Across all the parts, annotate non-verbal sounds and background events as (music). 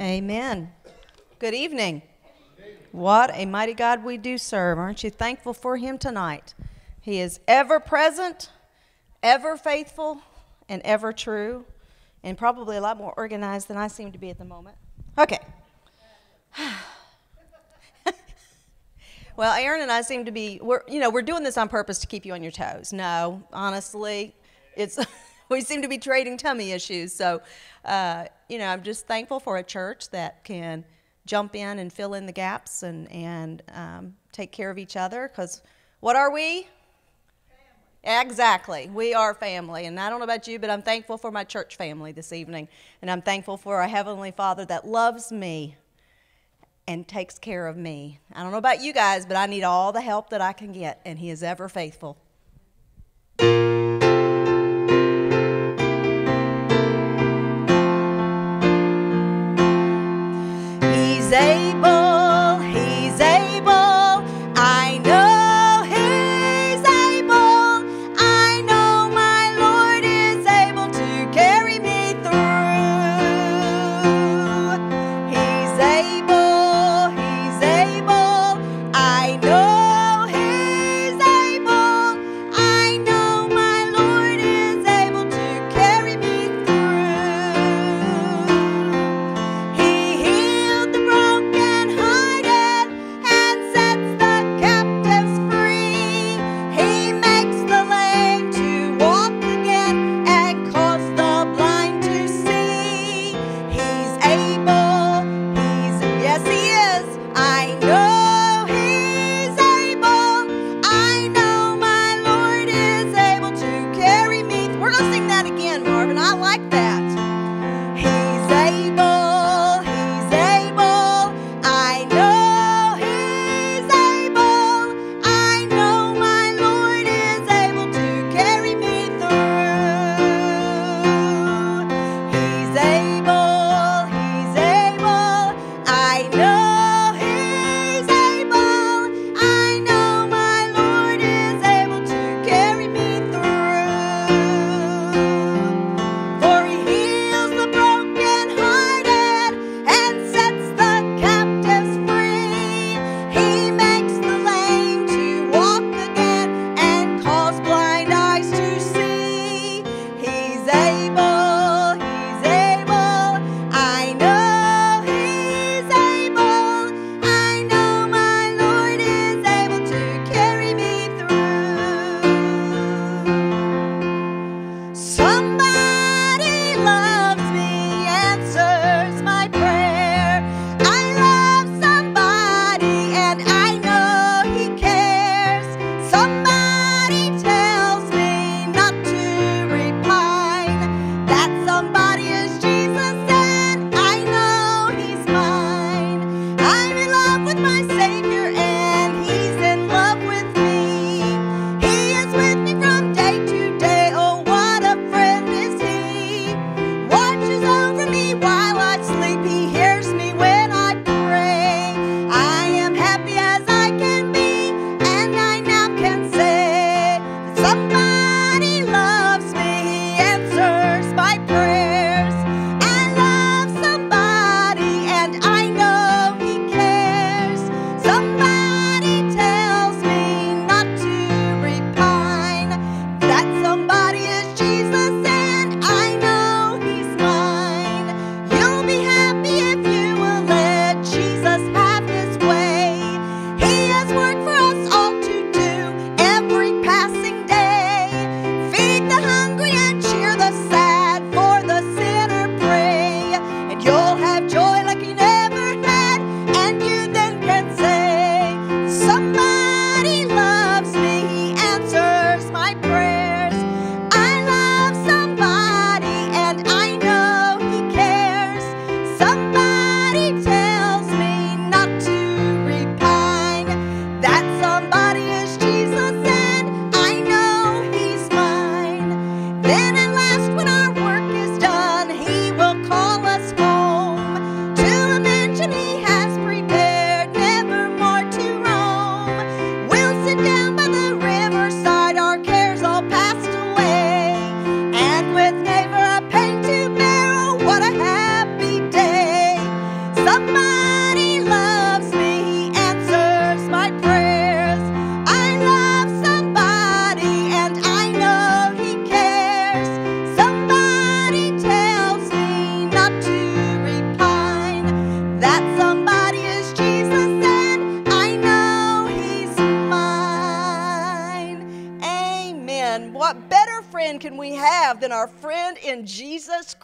Amen. Good evening. What a mighty God we do serve. Aren't you thankful for him tonight? He is ever present, ever faithful, and ever true, and probably a lot more organized than I seem to be at the moment. Okay. (sighs) well, Aaron and I seem to be, we're, you know, we're doing this on purpose to keep you on your toes. No, honestly, it's. (laughs) (laughs) we seem to be trading tummy issues. So, uh, you know, I'm just thankful for a church that can jump in and fill in the gaps and, and um, take care of each other. Because what are we? Exactly. We are family. And I don't know about you, but I'm thankful for my church family this evening. And I'm thankful for a Heavenly Father that loves me and takes care of me. I don't know about you guys, but I need all the help that I can get, and He is ever faithful.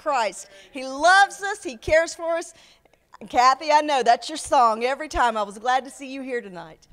Christ? He loves us, He cares for us. Kathy, I know that's your song every time. I was glad to see you here tonight.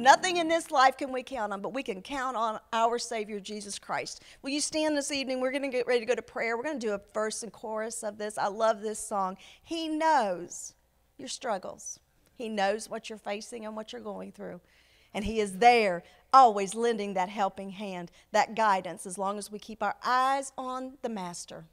Nothing in this life can we count on, but we can count on our Savior Jesus Christ. Will you stand this evening? We're going to get ready to go to prayer. We're going to do a verse and chorus of this. I love this song. He knows your struggles, He knows what you're facing and what you're going through. And He is there, always lending that helping hand, that guidance, as long as we keep our eyes on the Master.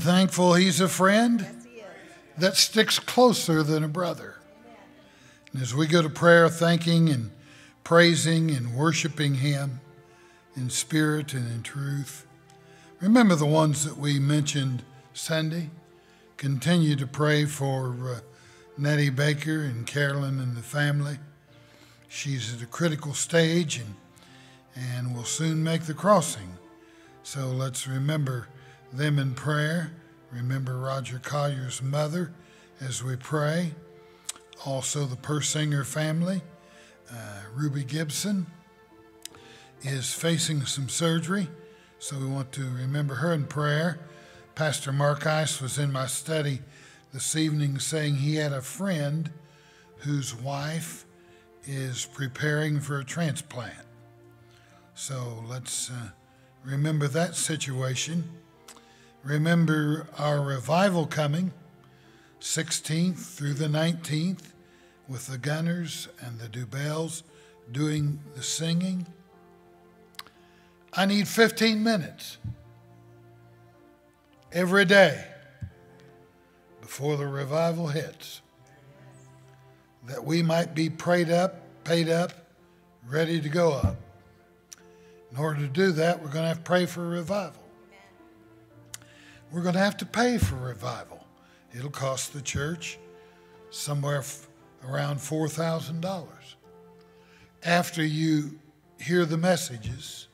Thankful he's a friend that sticks closer than a brother. And as we go to prayer, thanking and praising and worshiping him in spirit and in truth, remember the ones that we mentioned Sunday. Continue to pray for uh, Nettie Baker and Carolyn and the family. She's at a critical stage and, and will soon make the crossing. So let's remember them in prayer. Remember Roger Collier's mother as we pray. Also, the Persinger family. Uh, Ruby Gibson is facing some surgery, so we want to remember her in prayer. Pastor Mark Ice was in my study this evening saying he had a friend whose wife is preparing for a transplant. So let's uh, remember that situation. Remember our revival coming, 16th through the 19th, with the Gunners and the Dubels doing the singing. I need 15 minutes every day before the revival hits that we might be prayed up, paid up, ready to go up. In order to do that, we're going to have to pray for revival. We're going to have to pay for revival. It'll cost the church somewhere around $4,000. After you hear the messages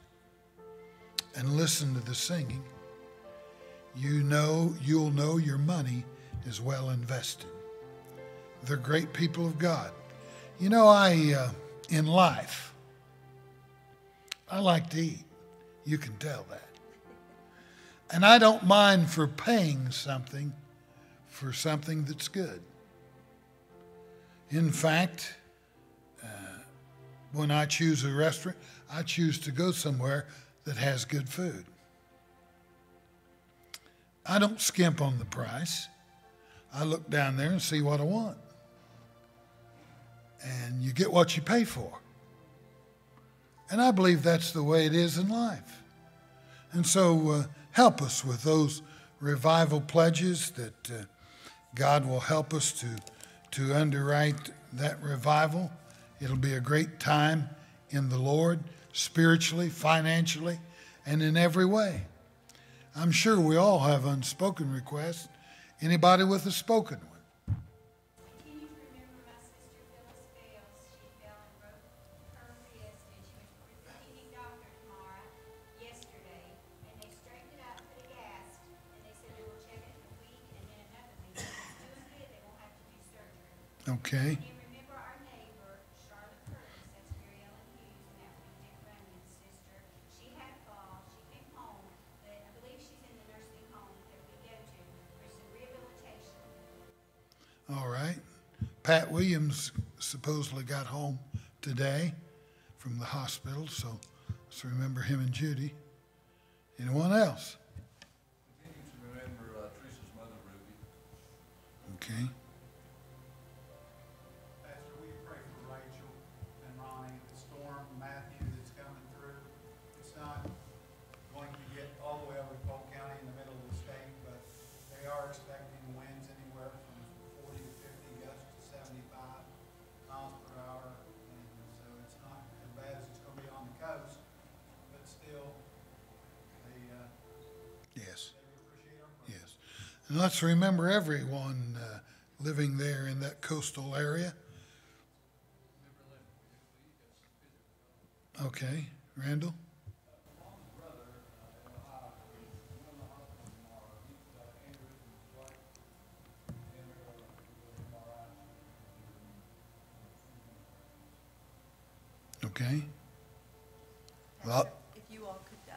and listen to the singing, you know you'll know your money is well invested. They're great people of God. You know, I uh, in life, I like to eat. You can tell that. And I don't mind for paying something for something that's good. In fact, uh, when I choose a restaurant, I choose to go somewhere that has good food. I don't skimp on the price. I look down there and see what I want. And you get what you pay for. And I believe that's the way it is in life. And so uh, help us with those revival pledges that uh, God will help us to, to underwrite that revival. It'll be a great time in the Lord, spiritually, financially, and in every way. I'm sure we all have unspoken requests. Anybody with a spoken one? Rehabilitation. All right. Pat Williams supposedly got home today from the hospital, so let's remember him and Judy. Anyone else? Continue to remember uh, Teresa's mother, Ruby. Okay. And let's remember everyone uh, living there in that coastal area. Okay. Randall? Okay. Well, If you all could, uh,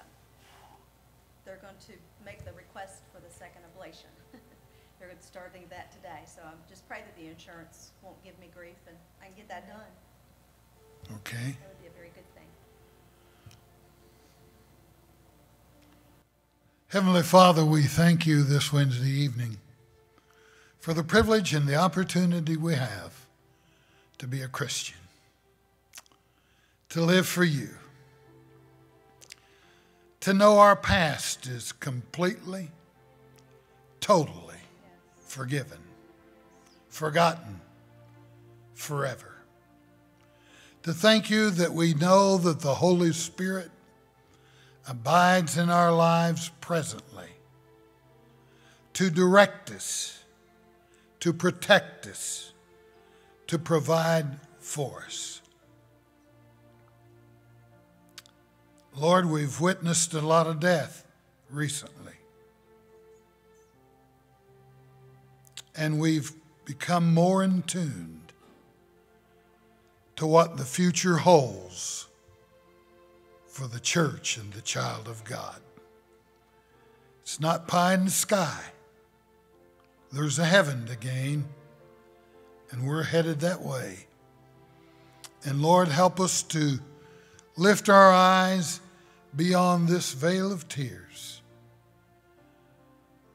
they're going to make the request for the second ablation. They're starting that today, so I just pray that the insurance won't give me grief and I can get that done. okay. That would be a very good thing. Heavenly Father, we thank you this Wednesday evening for the privilege and the opportunity we have to be a Christian, to live for you, to know our past is completely, totally forgiven, forgotten forever. To thank you that we know that the Holy Spirit abides in our lives presently to direct us, to protect us, to provide for us. Lord, we've witnessed a lot of death recently. And we've become more in tuned to what the future holds for the church and the child of God. It's not pie in the sky. There's a heaven to gain, and we're headed that way. And Lord, help us to lift our eyes beyond this veil of tears,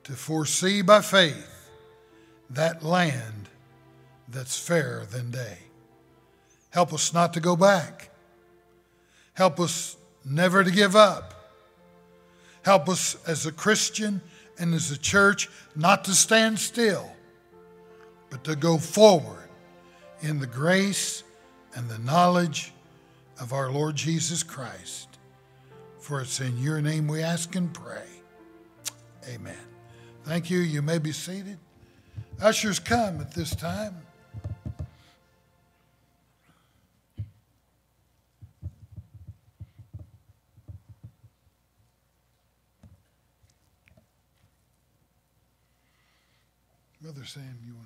to foresee by faith that land that's fairer than day. Help us not to go back. Help us never to give up. Help us as a Christian and as a church not to stand still, but to go forward in the grace and the knowledge of our Lord Jesus Christ. For it's in your name we ask and pray. Amen. Thank you. You may be seated. Ushers come at this time. Mother Sam, you want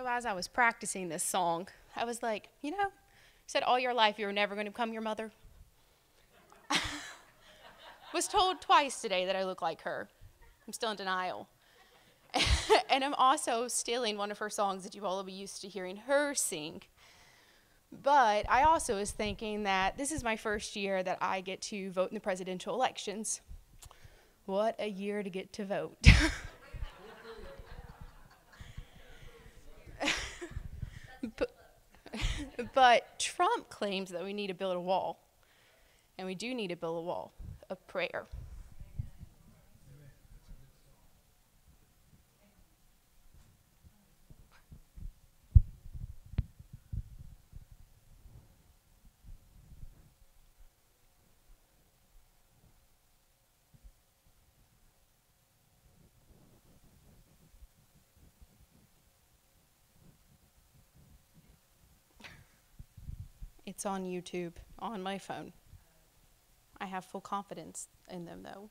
So as I was practicing this song, I was like, you know, said all your life you were never going to become your mother. (laughs) was told twice today that I look like her. I'm still in denial. (laughs) and I'm also stealing one of her songs that you all will be used to hearing her sing. But I also was thinking that this is my first year that I get to vote in the presidential elections. What a year to get to vote. (laughs) (laughs) but, Trump claims that we need to build a wall. And we do need to build a wall of prayer. It's on YouTube on my phone. I have full confidence in them, though.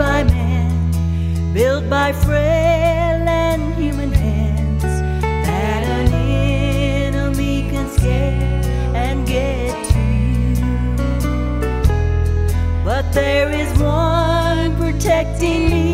by man, built by frail and human hands, that an enemy can scare and get to you. But there is one protecting me.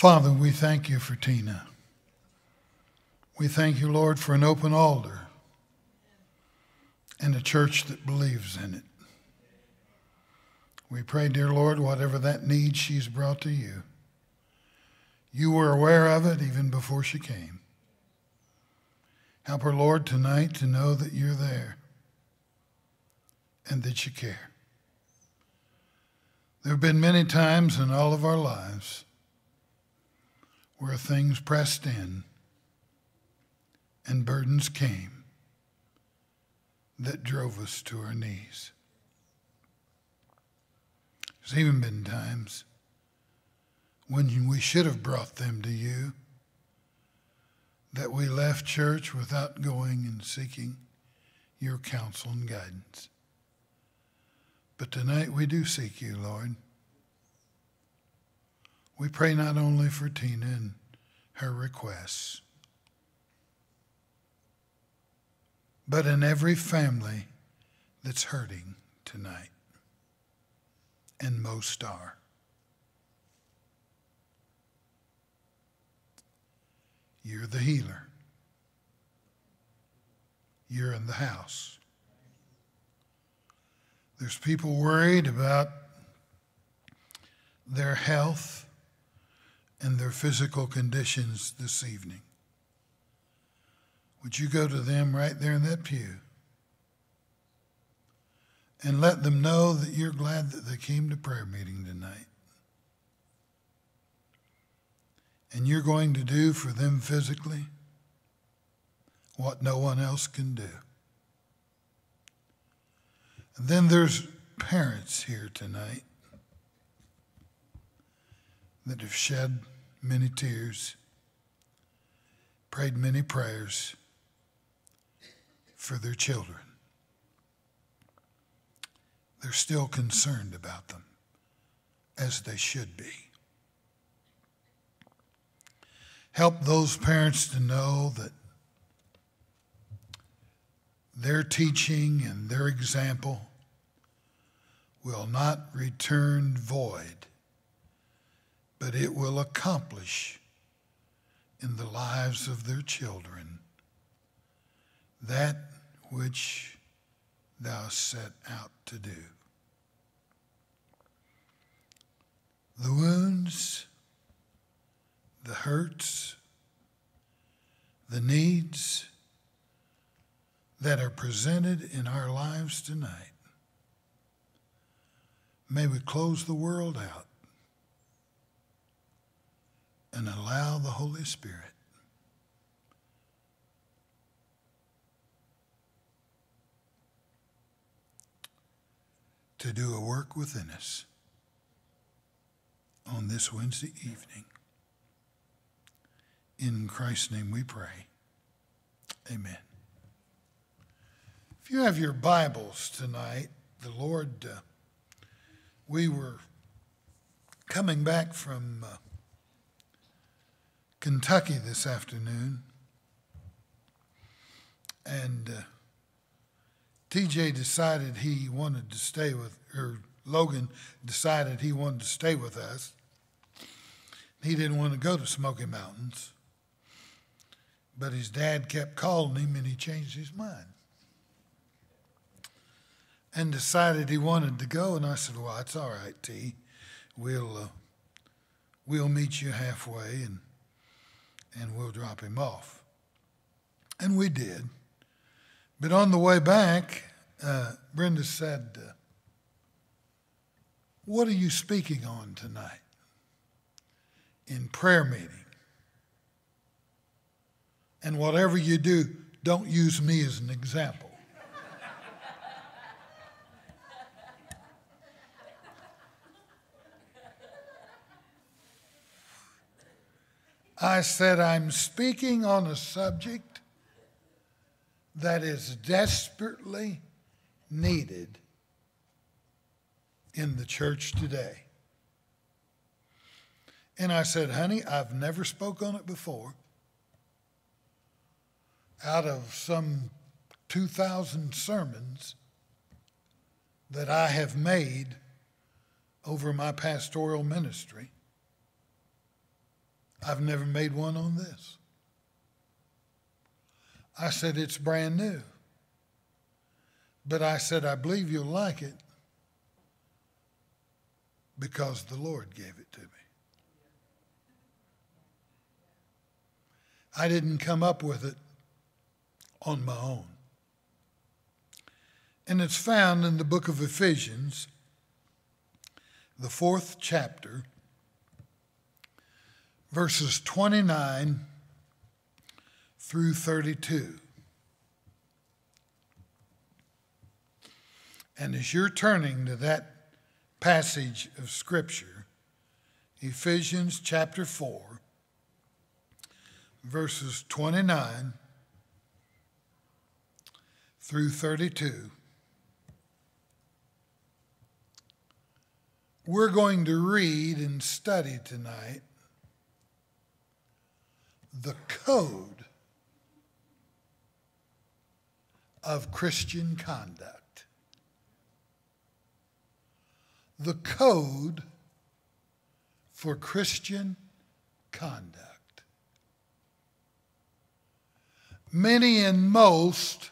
Father, we thank you for Tina. We thank you, Lord, for an open altar and a church that believes in it. We pray, dear Lord, whatever that need she's brought to you, you were aware of it even before she came. Help her, Lord, tonight to know that you're there and that you care. There have been many times in all of our lives where things pressed in and burdens came that drove us to our knees. There's even been times when we should have brought them to you that we left church without going and seeking your counsel and guidance. But tonight we do seek you, Lord. We pray not only for Tina and her requests, but in every family that's hurting tonight. And most are. You're the healer. You're in the house. There's people worried about their health and their physical conditions this evening. Would you go to them right there in that pew and let them know that you're glad that they came to prayer meeting tonight? And you're going to do for them physically what no one else can do. And then there's parents here tonight that have shed many tears, prayed many prayers for their children. they're still concerned about them as they should be. Help those parents to know that their teaching and their example will not return void, but it will accomplish in the lives of their children that which thou set out to do. The wounds, the hurts, the needs that are presented in our lives tonight, may we close the world out and allow the Holy Spirit to do a work within us on this Wednesday evening. In Christ's name we pray. Amen. If you have your Bibles tonight, the Lord, uh, we were coming back from uh, Kentucky this afternoon, and uh, TJ decided he wanted to stay with, or Logan decided he wanted to stay with us. He didn't want to go to Smoky Mountains, but his dad kept calling him and he changed his mind and decided he wanted to go. And I said, Well, it's all right, T. We'll, uh, we'll meet you halfway and, and we'll drop him off. And we did. But on the way back, uh, Brenda said, uh, What are you speaking on tonight in prayer meeting? And whatever you do, don't use me as an example. I said, I'm speaking on a subject that is desperately needed in the church today. And I said, honey, I've never spoke on it before. Out of some 2,000 sermons that I have made over my pastoral ministry, I've never made one on this. I said, it's brand new. But I said, I believe you'll like it because the Lord gave it to me. I didn't come up with it on my own. And it's found in the book of Ephesians, the fourth chapter, verses 29 through 32. And as you're turning to that passage of Scripture, Ephesians chapter 4, verses 29 through 32, we're going to read and study tonight the code of Christian conduct. The code for Christian conduct. Many and most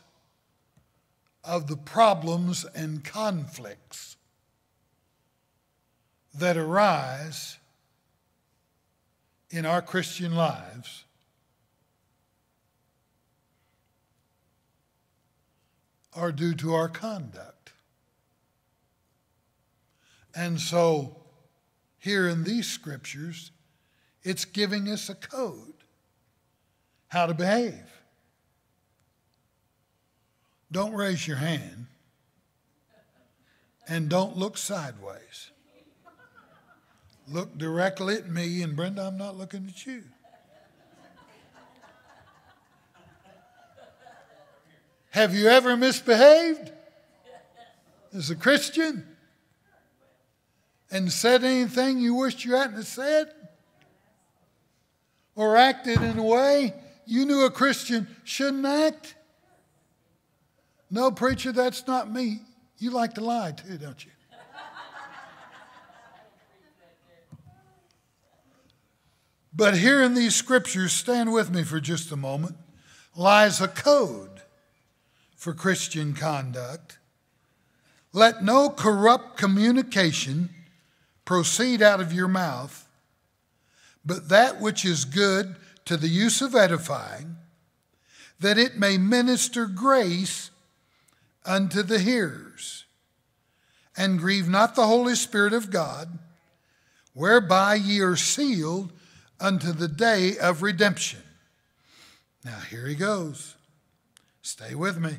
of the problems and conflicts that arise in our Christian lives are due to our conduct. And so, here in these scriptures, it's giving us a code how to behave. Don't raise your hand and don't look sideways. Look directly at me, and Brenda, I'm not looking at you. Have you ever misbehaved? as a Christian and said anything you wished you hadn't said? Or acted in a way you knew a Christian shouldn't act? No, preacher, that's not me. You like to lie too, don't you? But here in these scriptures, stand with me for just a moment, lies a code for Christian conduct. Let no corrupt communication proceed out of your mouth, but that which is good to the use of edifying, that it may minister grace unto the hearers. And grieve not the Holy Spirit of God, whereby ye are sealed unto the day of redemption. Now, here he goes. Stay with me.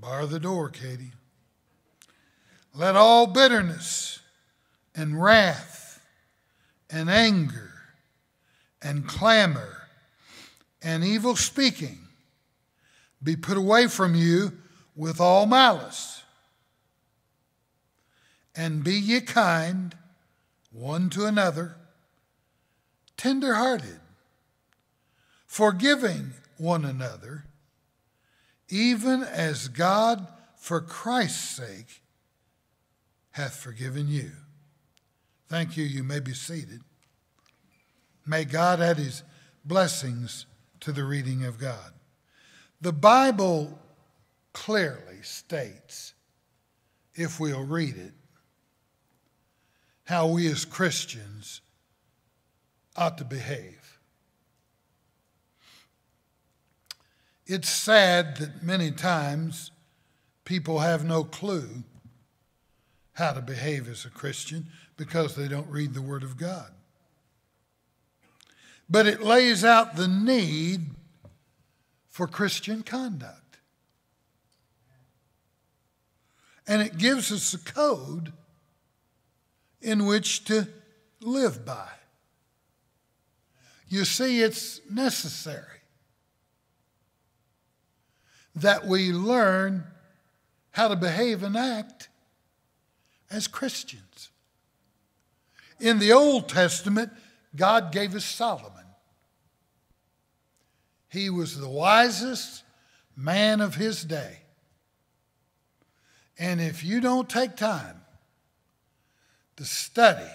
Bar the door, Katie. Let all bitterness and wrath and anger and clamor and evil speaking be put away from you with all malice. And be ye kind one to another, tender hearted, forgiving one another, even as God, for Christ's sake, hath forgiven you. Thank you. You may be seated. May God add his blessings to the reading of God. The Bible clearly states, if we'll read it, how we as Christians ought to behave. It's sad that many times people have no clue how to behave as a Christian because they don't read the Word of God. But it lays out the need for Christian conduct. And it gives us a code in which to live by. You see, it's necessary that we learn how to behave and act as Christians. In the Old Testament, God gave us Solomon. He was the wisest man of his day. And if you don't take time to study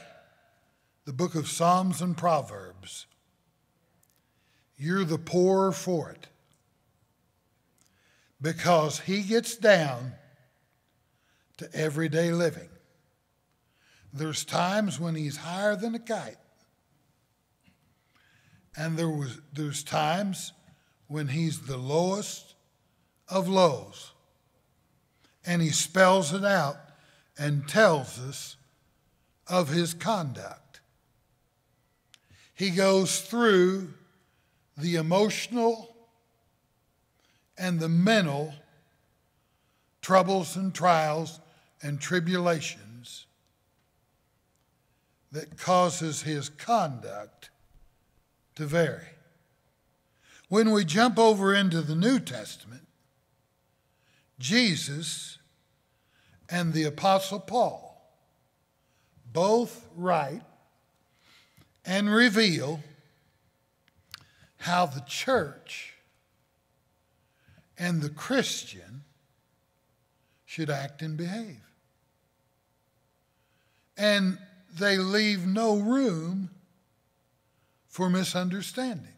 the book of Psalms and Proverbs, you're the poorer for it. Because he gets down to everyday living. There's times when he's higher than a kite. And there was, there's times when he's the lowest of lows. And he spells it out and tells us of his conduct. He goes through the emotional and the mental troubles and trials and tribulations that causes his conduct to vary. When we jump over into the New Testament, Jesus and the Apostle Paul both write and reveal how the church and the Christian should act and behave. And they leave no room for misunderstanding.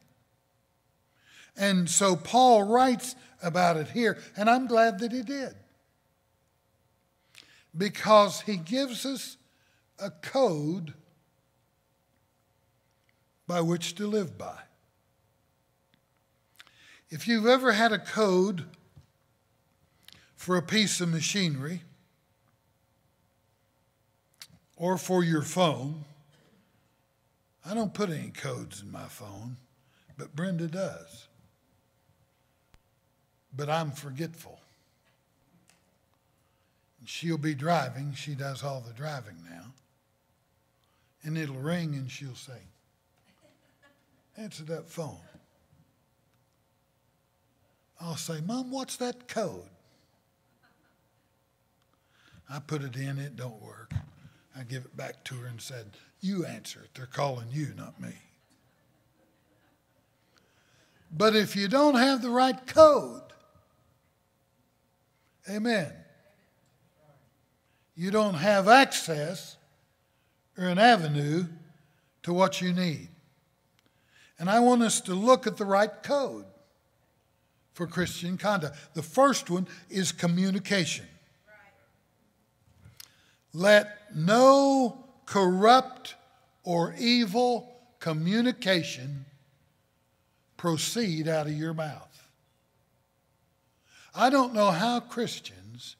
And so Paul writes about it here, and I'm glad that he did. Because he gives us a code by which to live by. If you've ever had a code for a piece of machinery or for your phone, I don't put any codes in my phone, but Brenda does. But I'm forgetful. She'll be driving, she does all the driving now and it'll ring and she'll say, Answer that phone. I'll say, Mom, what's that code? I put it in, it don't work. I give it back to her and said, You answer it. They're calling you, not me. But if you don't have the right code, amen, you don't have access or an avenue to what you need. And I want us to look at the right code for Christian conduct. The first one is communication. Let no corrupt or evil communication proceed out of your mouth. I don't know how Christians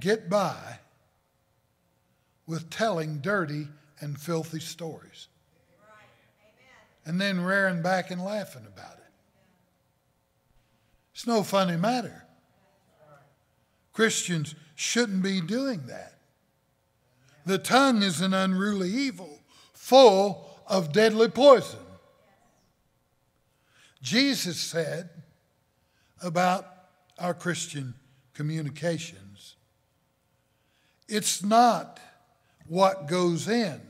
get by with telling dirty and filthy stories and then rearing back and laughing about it. It's no funny matter. Christians shouldn't be doing that. The tongue is an unruly evil, full of deadly poison. Jesus said about our Christian communications it's not what goes in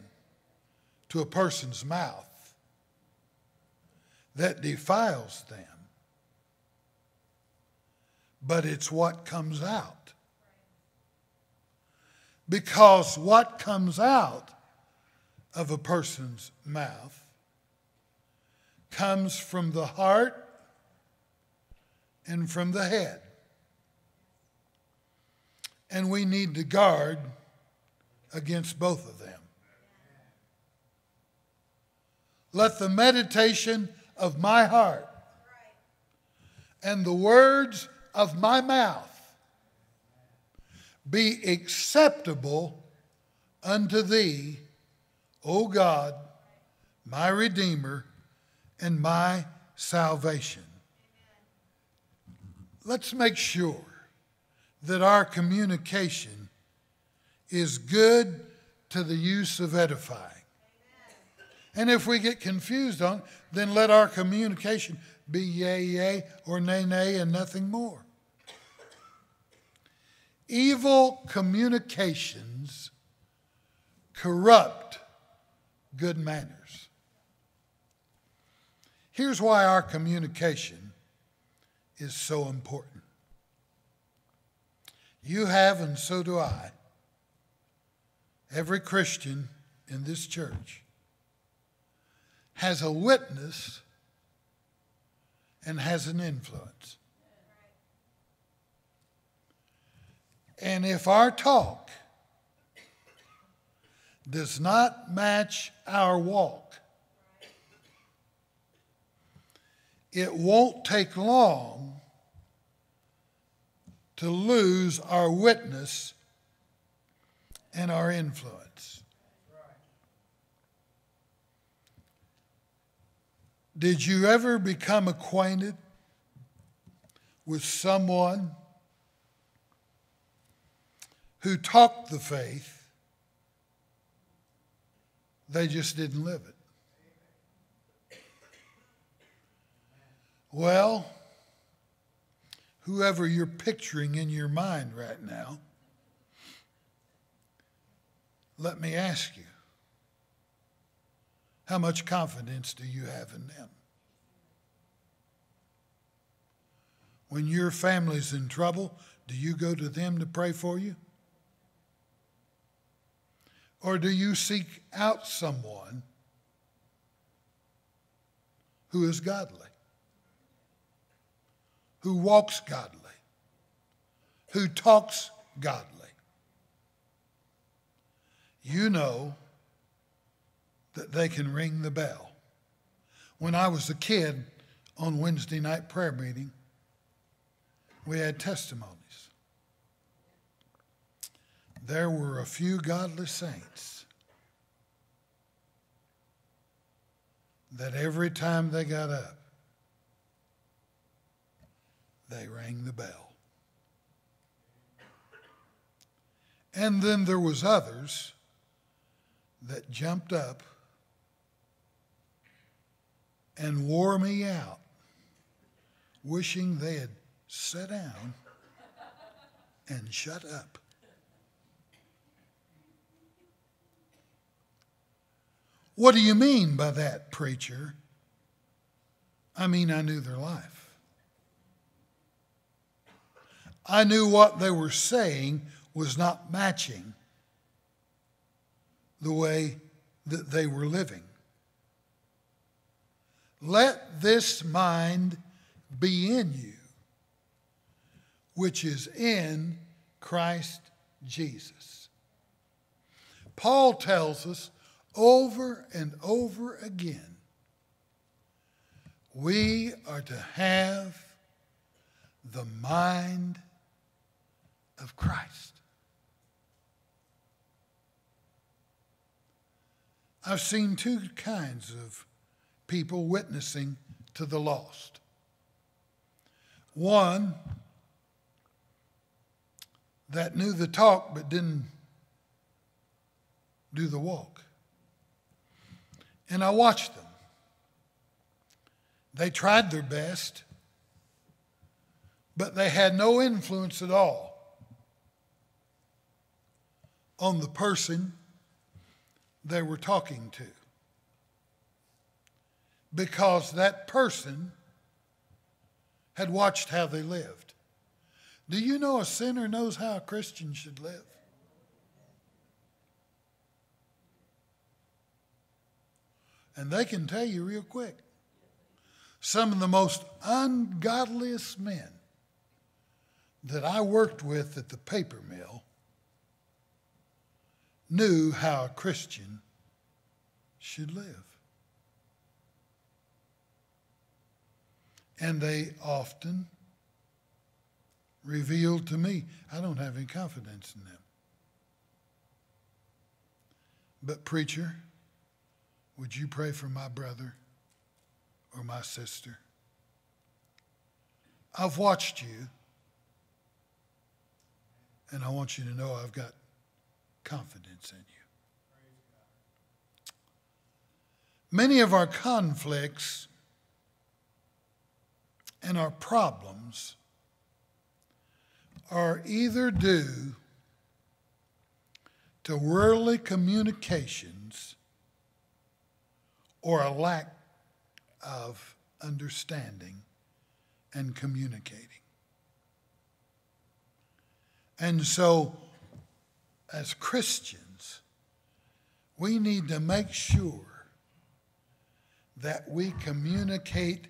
to a person's mouth that defiles them, but it's what comes out. Because what comes out of a person's mouth comes from the heart and from the head. And we need to guard against both of them. Let the meditation of my heart and the words of my mouth be acceptable unto thee, O God, my Redeemer and my salvation. Let's make sure that our communication is good to the use of edifying. And if we get confused on, then let our communication be yea, yea, or nay, nay, and nothing more. Evil communications corrupt good manners. Here's why our communication is so important. You have, and so do I, every Christian in this church has a witness and has an influence. And if our talk does not match our walk, it won't take long to lose our witness and our influence. Did you ever become acquainted with someone who talked the faith, they just didn't live it? Well, whoever you're picturing in your mind right now, let me ask you how much confidence do you have in them? When your family's in trouble, do you go to them to pray for you? Or do you seek out someone who is godly, who walks godly, who talks godly? You know that they can ring the bell. When I was a kid on Wednesday night prayer meeting, we had testimonies. There were a few godly saints that every time they got up, they rang the bell. And then there was others that jumped up and wore me out, wishing they had sat down and shut up. What do you mean by that, preacher? I mean, I knew their life. I knew what they were saying was not matching the way that they were living. Let this mind be in you, which is in Christ Jesus. Paul tells us over and over again we are to have the mind of Christ. I've seen two kinds of people witnessing to the lost. One that knew the talk but didn't do the walk. And I watched them. They tried their best, but they had no influence at all on the person they were talking to. Because that person had watched how they lived. Do you know a sinner knows how a Christian should live? And they can tell you real quick. Some of the most ungodliest men that I worked with at the paper mill knew how a Christian should live. And they often revealed to me, I don't have any confidence in them. But, preacher, would you pray for my brother or my sister? I've watched you, and I want you to know I've got confidence in you. Many of our conflicts and our problems are either due to worldly communications or a lack of understanding and communicating. And so, as Christians, we need to make sure that we communicate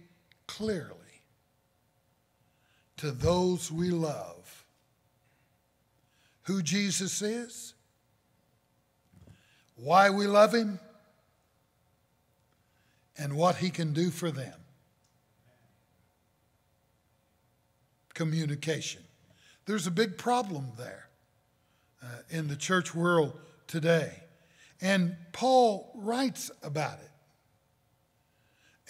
clearly to those we love who Jesus is, why we love him, and what he can do for them. Communication. There's a big problem there uh, in the church world today. And Paul writes about it.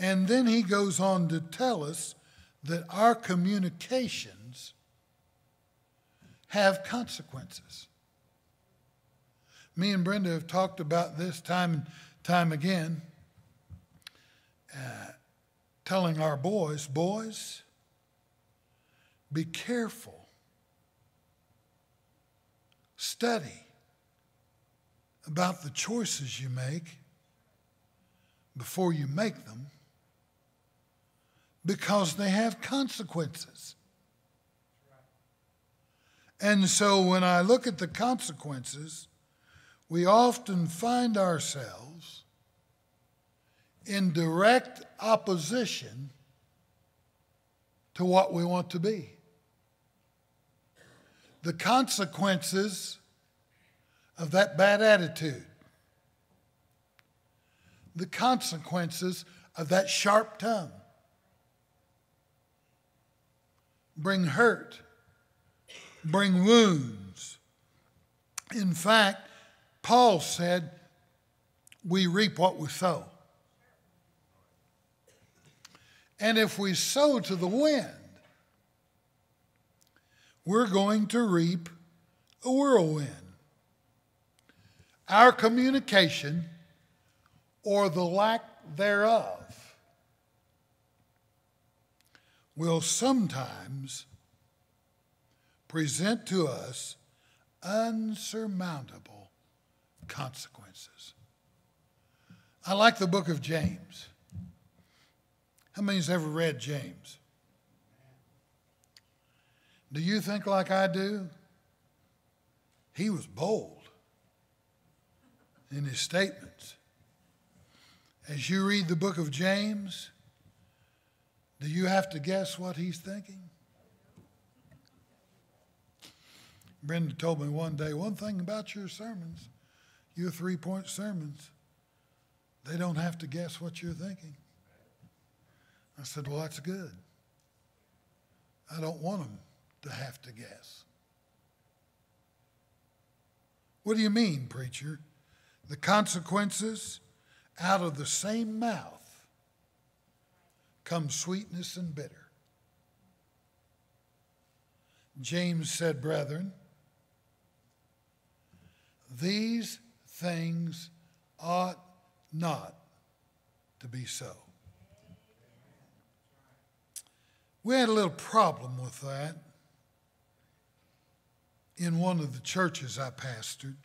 And then he goes on to tell us that our communications have consequences. Me and Brenda have talked about this time and time again, uh, telling our boys, boys, be careful Study about the choices you make before you make them because they have consequences. And so when I look at the consequences, we often find ourselves in direct opposition to what we want to be. The consequences of that bad attitude, the consequences of that sharp tongue bring hurt, bring wounds. In fact, Paul said, We reap what we sow. And if we sow to the wind, we're going to reap a whirlwind. Our communication, or the lack thereof, will sometimes present to us unsurmountable consequences. I like the book of James. How many many's ever read James? Do you think like I do? He was bold in his statements. As you read the book of James, do you have to guess what he's thinking? Brenda told me one day one thing about your sermons, your three point sermons, they don't have to guess what you're thinking. I said, Well, that's good. I don't want them to have to guess. What do you mean, preacher? The consequences out of the same mouth come sweetness and bitter. James said, Brethren, these things ought not to be so. We had a little problem with that in one of the churches I pastored.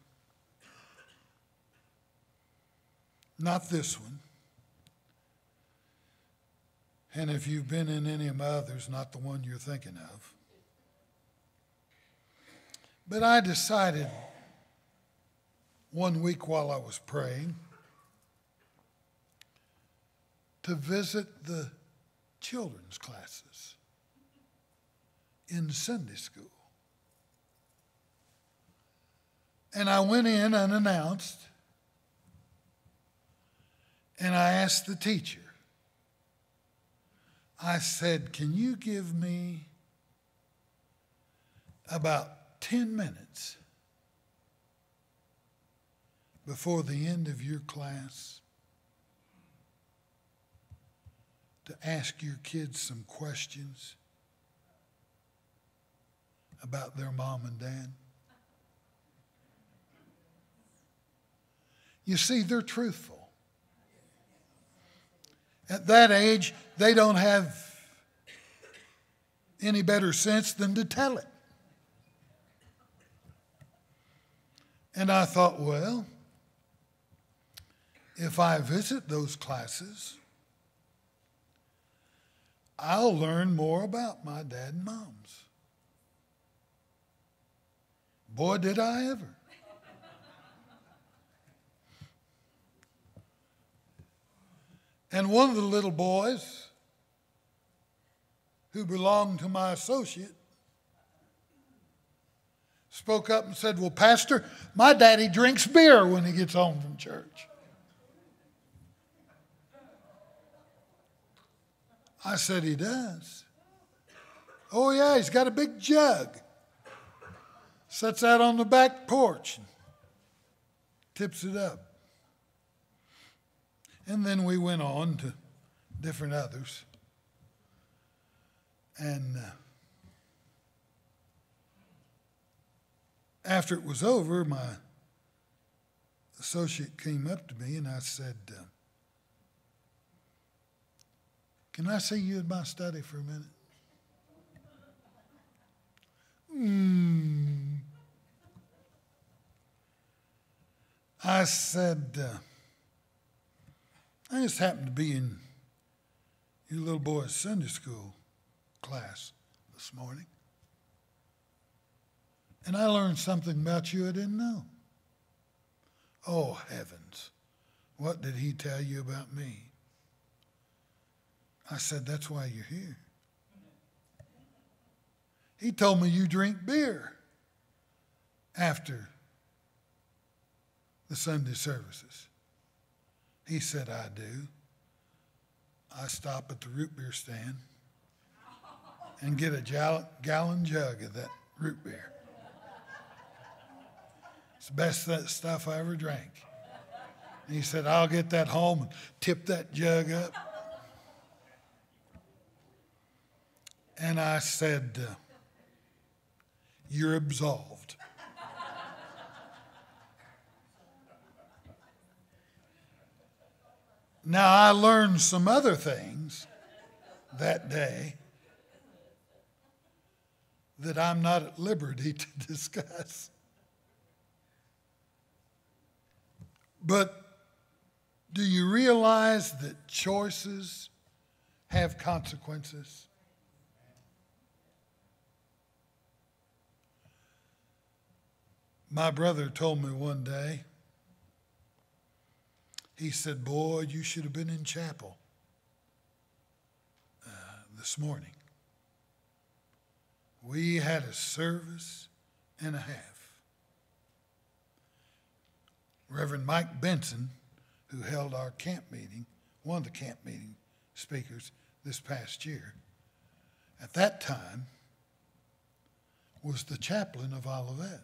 Not this one. And if you've been in any of my others, not the one you're thinking of. But I decided one week while I was praying to visit the children's classes in Sunday school. And I went in unannounced and I asked the teacher, I said, Can you give me about 10 minutes before the end of your class to ask your kids some questions about their mom and dad? You see, they're truthful. At that age, they don't have any better sense than to tell it. And I thought, well, if I visit those classes, I'll learn more about my dad and moms. Boy, did I ever. And one of the little boys who belonged to my associate spoke up and said, Well, Pastor, my daddy drinks beer when he gets home from church. I said, He does. Oh, yeah, he's got a big jug. Sets out on the back porch tips it up. And then we went on to different others. And uh, after it was over, my associate came up to me and I said, uh, Can I see you in my study for a minute? Hmm. I said, uh, I just happened to be in your little boy's Sunday school class this morning. And I learned something about you I didn't know. Oh, heavens. What did he tell you about me? I said, That's why you're here. He told me you drink beer after the Sunday services. He said, I do. I stop at the root beer stand and get a gallon jug of that root beer. It's the best stuff I ever drank. And he said, I'll get that home and tip that jug up. And I said, uh, You're absolved. Now, I learned some other things that day that I'm not at liberty (laughs) to discuss. But Do you realize that choices have consequences? My brother told me one day, he said, Boy, you should have been in chapel uh, this morning. We had a service and a half. Reverend Mike Benson, who held our camp meeting, one of the camp meeting speakers this past year, at that time was the chaplain of Olivet.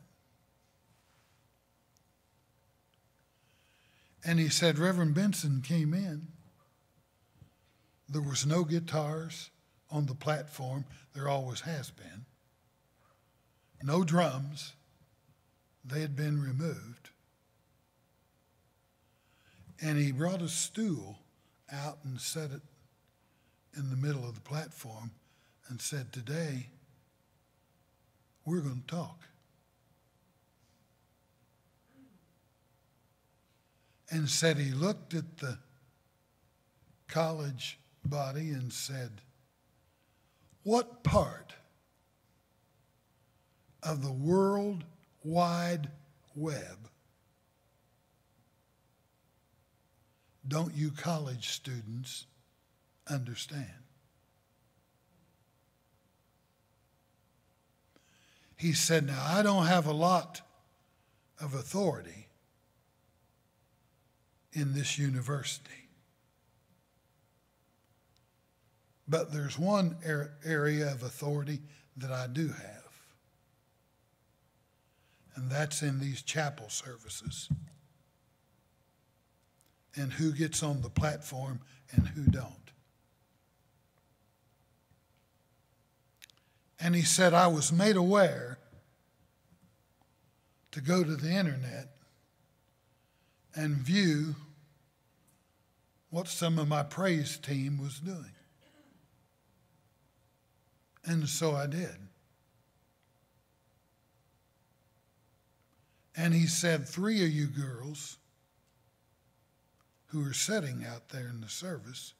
And he said, Reverend Benson came in. There was no guitars on the platform. There always has been. No drums. They had been removed. And he brought a stool out and set it in the middle of the platform and said, Today, we're going to talk. And said he looked at the college body and said, What part of the World Wide Web don't you college students understand? He said, Now, I don't have a lot of authority in this university. But there's one area of authority that I do have, and that's in these chapel services. And who gets on the platform and who don't. And he said, I was made aware to go to the internet and view what some of my praise team was doing. And so I did. And he said, Three of you girls who are sitting out there in the service,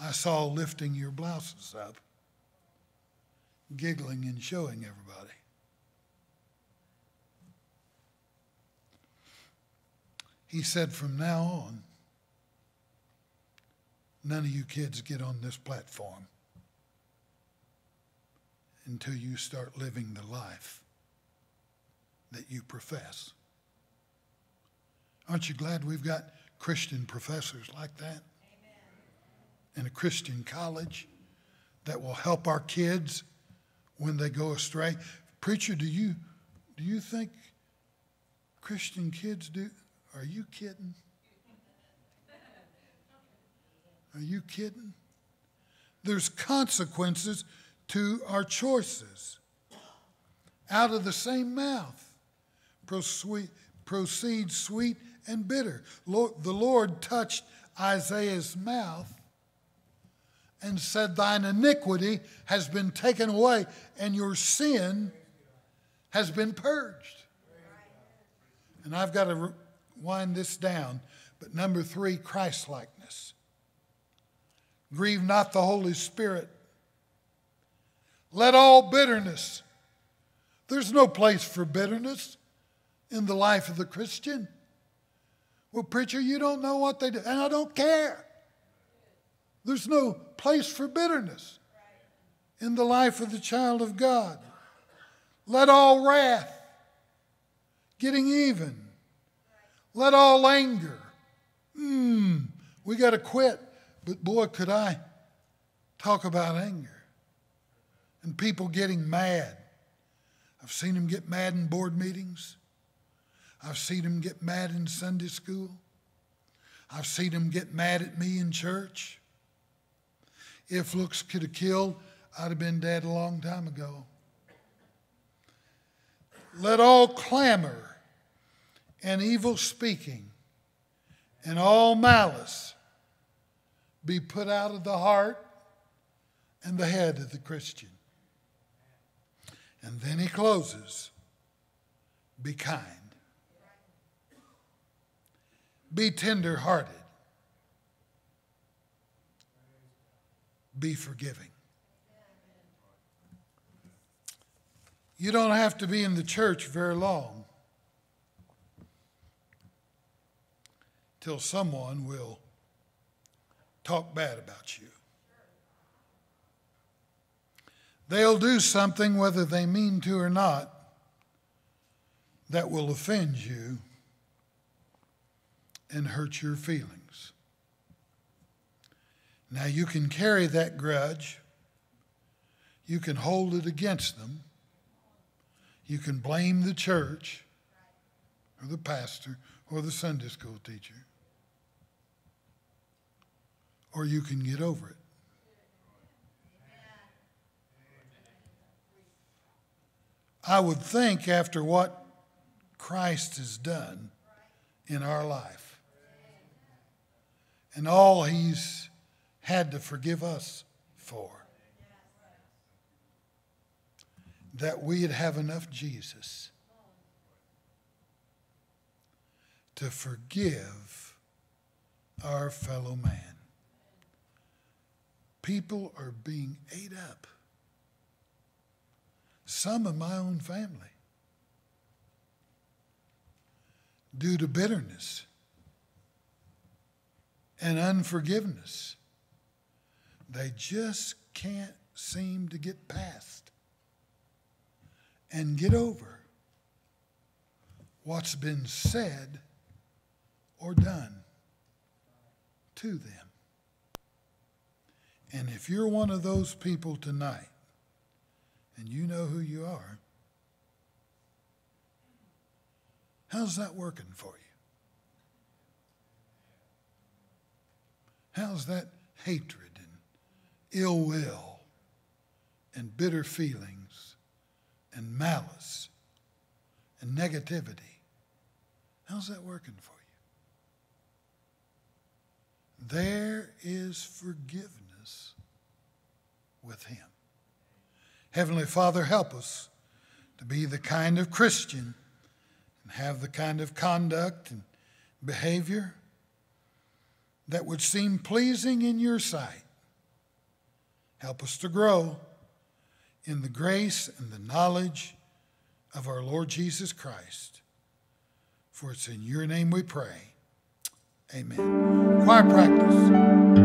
I saw lifting your blouses up, giggling and showing everybody. He said, From now on, none of you kids get on this platform until you start living the life that you profess. Aren't you glad we've got Christian professors like that? Amen. In a Christian college that will help our kids when they go astray. Preacher, do you do you think Christian kids do are you kidding? Are you kidding? There's consequences to our choices. Out of the same mouth proceeds sweet and bitter. The Lord touched Isaiah's mouth and said, Thine iniquity has been taken away, and your sin has been purged. And I've got to wind this down. But number three, Christ likeness. Grieve not the Holy Spirit. Let all bitterness, there's no place for bitterness in the life of the Christian. Well, preacher, you don't know what they do, and I don't care. There's no place for bitterness in the life of the child of God. Let all wrath, getting even, let all anger. Hmm, we got to quit. But boy, could I talk about anger and people getting mad. I've seen them get mad in board meetings. I've seen them get mad in Sunday school. I've seen them get mad at me in church. If looks could have killed, I'd have been dead a long time ago. Let all clamor and evil speaking and all malice be put out of the heart and the head of the Christian. And then he closes be kind. Be tender hearted. Be forgiving. You don't have to be in the church very long till someone will talk bad about you. They'll do something, whether they mean to or not, that will offend you and hurt your feelings. Now, you can carry that grudge, you can hold it against them, you can blame the church or the pastor or the Sunday school teacher, or you can get over it. I would think after what Christ has done in our life and all he's had to forgive us for, that we'd have enough Jesus to forgive our fellow man. People are being ate up some of my own family, due to bitterness and unforgiveness. They just can't seem to get past and get over what's been said or done to them. And if you're one of those people tonight, and you know who you are, how's that working for you? How's that hatred and ill will and bitter feelings and malice and negativity? How's that working for you? There is forgiveness with Him. Heavenly Father, help us to be the kind of Christian and have the kind of conduct and behavior that would seem pleasing in your sight. Help us to grow in the grace and the knowledge of our Lord Jesus Christ. For it's in your name we pray. Amen. Choir practice.